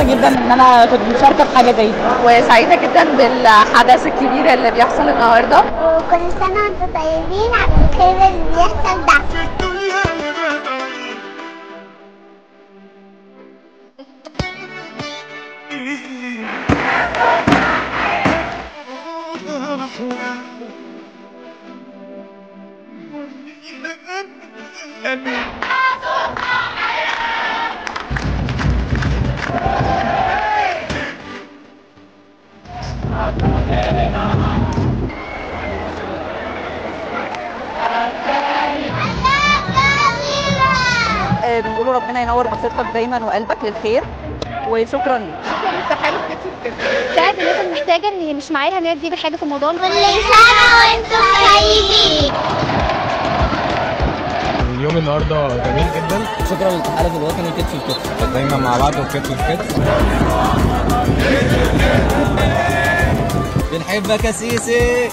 مبسوطة جدا إن أنا كنت مشاركة في حاجة زي دي. وسعيدة جدا بالحدث الكبير اللي بيحصل النهارده. وكل سنة وأنتم طيبين على الخير اللي بيحصل ده. بنقول ربنا ينور بصيرتك دايما وقلبك للخير وشكرا. ليك ساعد الناس المحتاجة اللي مش معاها ان هي تجيب الحاجة في رمضان كل سنة وأنتم طيبين اليوم النهارده جميل جدا. شكرا. للتحالف الوطني كتف الكتف دايما مع بعض وكتف الكتف بنحبك يا سيسي.